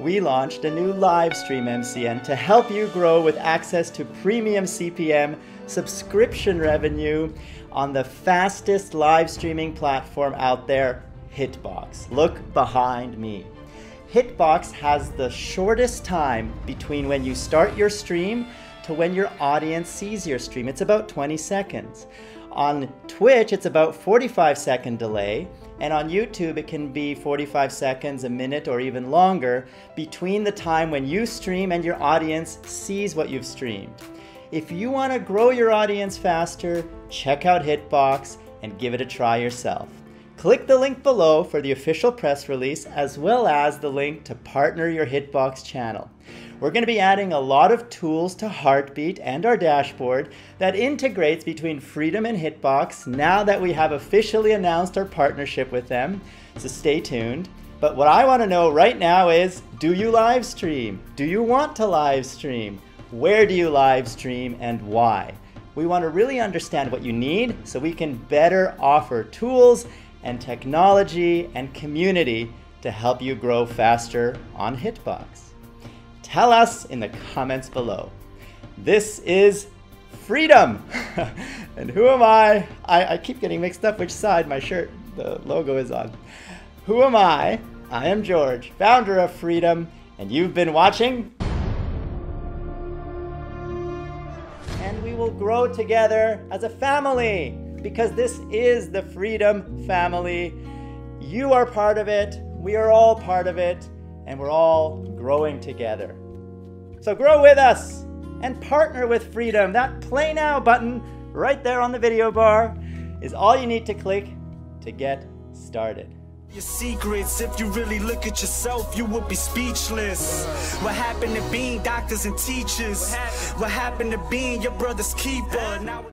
we launched a new live stream MCN to help you grow with access to premium CPM subscription revenue on the fastest live streaming platform out there, Hitbox. Look behind me. Hitbox has the shortest time between when you start your stream to when your audience sees your stream. It's about 20 seconds. On Twitch, it's about 45 second delay, and on YouTube, it can be 45 seconds, a minute, or even longer between the time when you stream and your audience sees what you've streamed. If you want to grow your audience faster, check out Hitbox and give it a try yourself. Click the link below for the official press release as well as the link to partner your Hitbox channel. We're going to be adding a lot of tools to Heartbeat and our dashboard that integrates between Freedom and Hitbox now that we have officially announced our partnership with them. So stay tuned. But what I want to know right now is do you live stream? Do you want to live stream? Where do you live stream and why? We want to really understand what you need so we can better offer tools and technology and community to help you grow faster on Hitbox. Tell us in the comments below. This is freedom. and who am I? I? I keep getting mixed up which side my shirt, the logo is on. Who am I? I am George, founder of Freedom, and you've been watching and we will grow together as a family because this is the Freedom family. You are part of it, we are all part of it, and we're all growing together. So grow with us and partner with Freedom. That Play Now button right there on the video bar is all you need to click to get started your secrets if you really look at yourself you would be speechless what happened to being doctors and teachers what happened to being your brother's keeper now